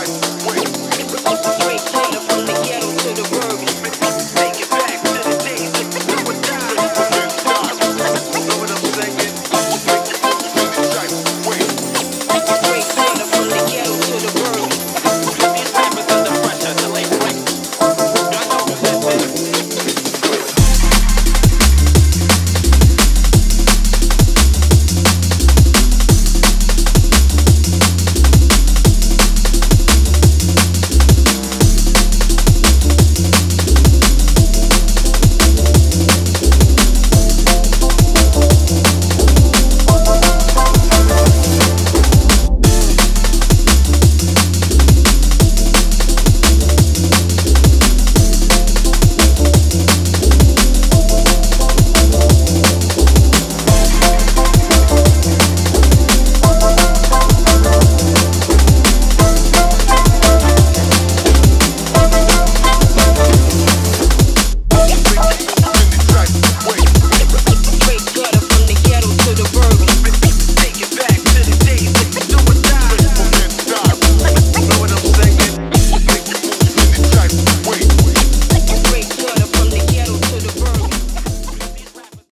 Wait.